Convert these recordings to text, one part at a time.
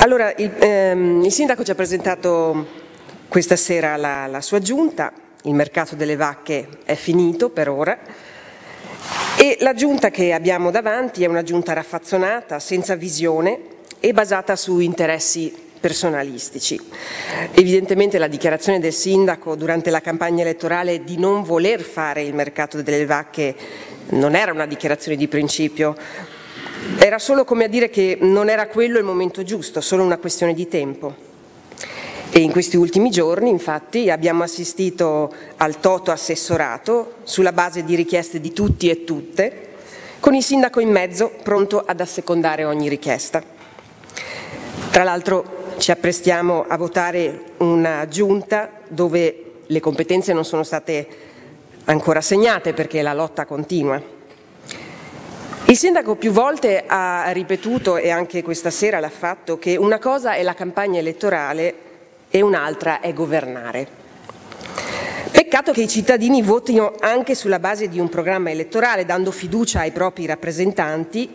Allora, il, ehm, il, sindaco ci ha presentato questa sera la, la sua giunta, il mercato delle vacche è finito per ora e la giunta che abbiamo davanti è una giunta raffazzonata, senza visione e basata su interessi personalistici. Evidentemente la dichiarazione del sindaco durante la campagna elettorale di non voler fare il mercato delle vacche non era una dichiarazione di principio, era solo come a dire che non era quello il momento giusto, solo una questione di tempo. E in questi ultimi giorni, infatti, abbiamo assistito al toto assessorato sulla base di richieste di tutti e tutte, con il sindaco in mezzo pronto ad assecondare ogni richiesta. Tra l'altro ci apprestiamo a votare una giunta dove le competenze non sono state ancora segnate perché la lotta continua. Il sindaco più volte ha ripetuto, e anche questa sera l'ha fatto, che una cosa è la campagna elettorale e un'altra è governare. Peccato che i cittadini votino anche sulla base di un programma elettorale, dando fiducia ai propri rappresentanti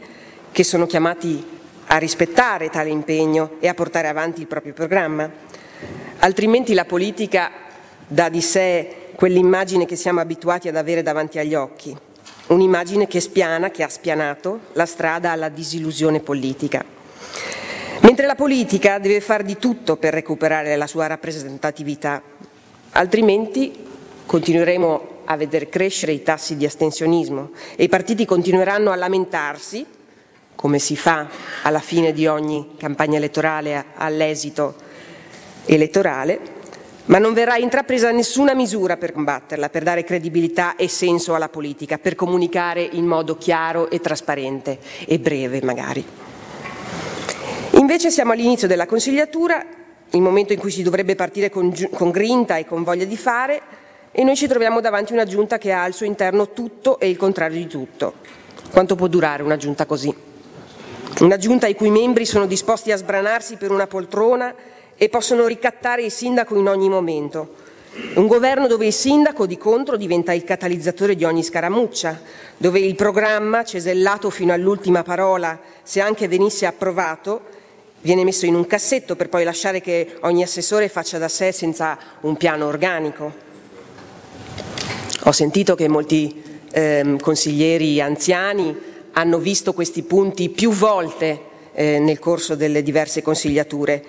che sono chiamati a rispettare tale impegno e a portare avanti il proprio programma. Altrimenti la politica dà di sé quell'immagine che siamo abituati ad avere davanti agli occhi, un'immagine che spiana, che ha spianato la strada alla disillusione politica. Mentre la politica deve fare di tutto per recuperare la sua rappresentatività, altrimenti continueremo a vedere crescere i tassi di astensionismo e i partiti continueranno a lamentarsi, come si fa alla fine di ogni campagna elettorale all'esito elettorale, ma non verrà intrapresa nessuna misura per combatterla, per dare credibilità e senso alla politica, per comunicare in modo chiaro e trasparente e breve magari. Invece siamo all'inizio della consigliatura, il momento in cui si dovrebbe partire con, con grinta e con voglia di fare, e noi ci troviamo davanti a una giunta che ha al suo interno tutto e il contrario di tutto. Quanto può durare una giunta così? Una giunta i cui membri sono disposti a sbranarsi per una poltrona e possono ricattare il sindaco in ogni momento. Un governo dove il sindaco di contro diventa il catalizzatore di ogni scaramuccia, dove il programma, cesellato fino all'ultima parola, se anche venisse approvato, viene messo in un cassetto per poi lasciare che ogni assessore faccia da sé senza un piano organico. Ho sentito che molti eh, consiglieri anziani hanno visto questi punti più volte eh, nel corso delle diverse consigliature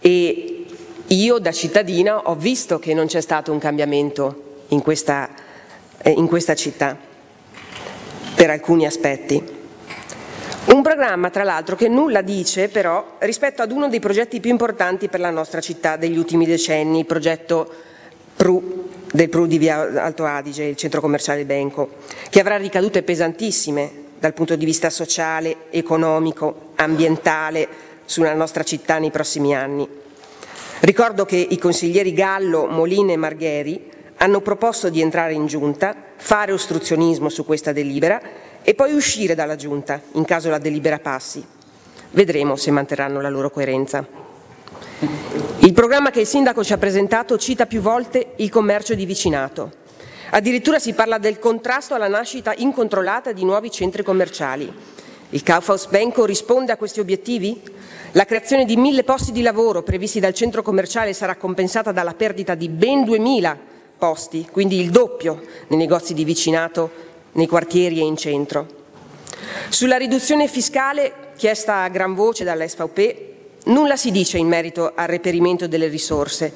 e io da cittadina ho visto che non c'è stato un cambiamento in questa, eh, in questa città per alcuni aspetti. Un programma, tra l'altro, che nulla dice però rispetto ad uno dei progetti più importanti per la nostra città degli ultimi decenni, il progetto PRU del PRU di Via Alto Adige, il centro commerciale Benco, che avrà ricadute pesantissime dal punto di vista sociale, economico, ambientale, sulla nostra città nei prossimi anni. Ricordo che i consiglieri Gallo, Molina e Margheri hanno proposto di entrare in giunta, fare ostruzionismo su questa delibera e poi uscire dalla giunta in caso la delibera passi. Vedremo se manterranno la loro coerenza. Il programma che il sindaco ci ha presentato cita più volte il commercio di vicinato. Addirittura si parla del contrasto alla nascita incontrollata di nuovi centri commerciali. Il Kaufhaus Benco risponde a questi obiettivi? La creazione di mille posti di lavoro previsti dal centro commerciale sarà compensata dalla perdita di ben 2.000 posti, quindi il doppio nei negozi di vicinato, nei quartieri e in centro. Sulla riduzione fiscale chiesta a gran voce dall'SVP, nulla si dice in merito al reperimento delle risorse.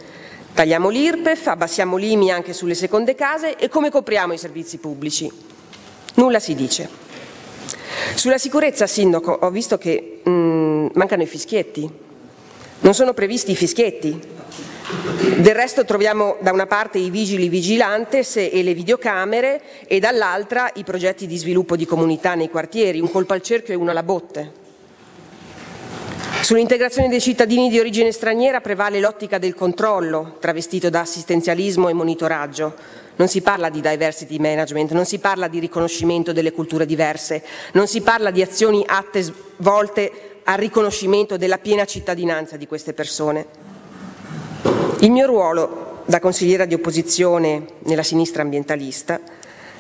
Tagliamo l'IRPEF, abbassiamo l'IMI anche sulle seconde case e come copriamo i servizi pubblici? Nulla si dice. Sulla sicurezza, Sindaco, ho visto che mh, mm, mancano i fischietti. Non sono previsti i fischietti. Del resto troviamo da una parte i vigili vigilantes e le videocamere e dall'altra i progetti di sviluppo di comunità nei quartieri, un colpo al cerchio e uno alla botte. Sull'integrazione dei cittadini di origine straniera prevale l'ottica del controllo, travestito da assistenzialismo e monitoraggio. Non si parla di diversity management, non si parla di riconoscimento delle culture diverse, non si parla di azioni atte volte al riconoscimento della piena cittadinanza di queste persone. Il mio ruolo da consigliera di opposizione nella sinistra ambientalista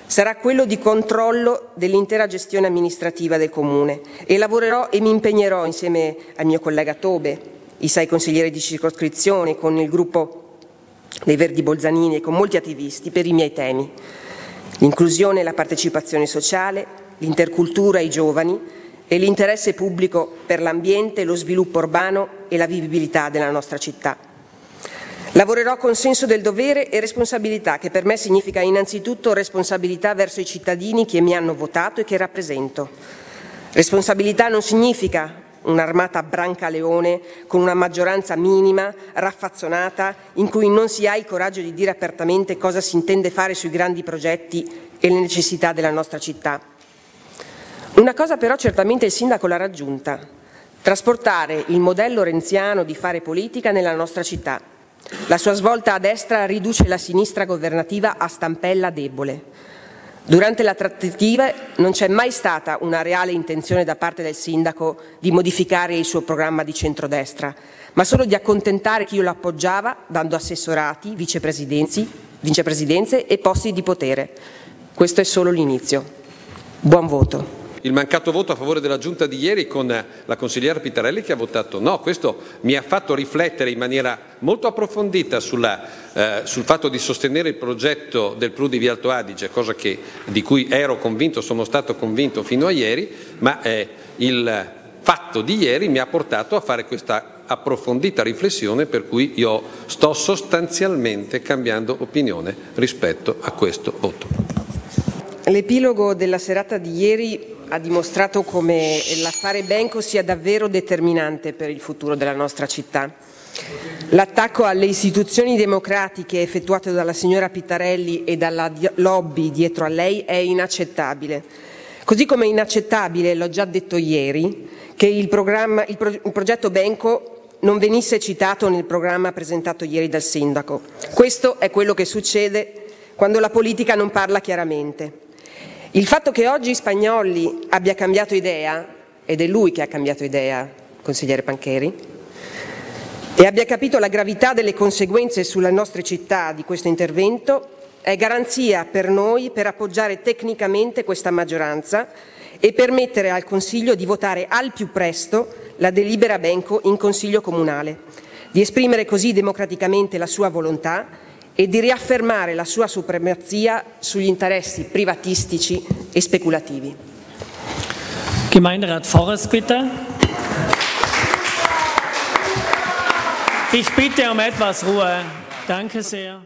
sarà quello di controllo dell'intera gestione amministrativa del Comune e lavorerò e mi impegnerò insieme al mio collega Tobe i sei consiglieri di circoscrizione, con il gruppo dei Verdi Bolzanini e con molti attivisti per i miei temi. L'inclusione e la partecipazione sociale, l'intercultura ai giovani e l'interesse pubblico per l'ambiente, lo sviluppo urbano e la vivibilità della nostra città. Lavorerò con senso del dovere e responsabilità, che per me significa innanzitutto responsabilità verso i cittadini che mi hanno votato e che rappresento. Responsabilità non significa un'armata brancaleone con una maggioranza minima, raffazzonata, in cui non si ha il coraggio di dire apertamente cosa si intende fare sui grandi progetti e le necessità della nostra città. Una cosa però certamente il sindaco l'ha raggiunta, trasportare il modello renziano di fare politica nella nostra città. La sua svolta a destra riduce la sinistra governativa a stampella debole. Durante la trattativa non c'è mai stata una reale intenzione da parte del sindaco di modificare il suo programma di centrodestra, ma solo di accontentare chi lo appoggiava dando assessorati, vicepresidenze e posti di potere. Questo è solo l'inizio. Buon voto il mancato voto a favore della giunta di ieri con la consigliera Pitarelli che ha votato no. Questo mi ha fatto riflettere in maniera molto approfondita sulla, eh, sul fatto di sostenere il progetto del Pru di Via Alto Adige, cosa che, di cui ero convinto, sono stato convinto fino a ieri, ma eh, il fatto di ieri mi ha portato a fare questa approfondita riflessione per cui io sto sostanzialmente cambiando opinione rispetto a questo voto. L'epilogo della serata di ieri ha dimostrato come l'affare Benco sia davvero determinante per il futuro della nostra città. L'attacco alle istituzioni democratiche effettuato dalla signora Pittarelli e dalla lobby dietro a lei è inaccettabile. Così come è inaccettabile, l'ho già detto ieri, che il, il, pro il progetto Benco non venisse citato nel programma presentato ieri dal sindaco. Questo è quello che succede quando la politica non parla chiaramente. Il fatto che oggi Spagnoli abbia cambiato idea, ed è lui che ha cambiato idea, consigliere Pancheri, e abbia capito la gravità delle conseguenze sulle nostre città di questo intervento, è garanzia per noi per appoggiare tecnicamente questa maggioranza e permettere al Consiglio di votare al più presto la delibera Benco in Consiglio Comunale, di esprimere così democraticamente la sua volontà e di riaffermare la sua supremazia sugli interessi privatistici e speculativi. Gemeinderat Forrest, bitte. Ich bitte um etwas Ruhe. Danke sehr.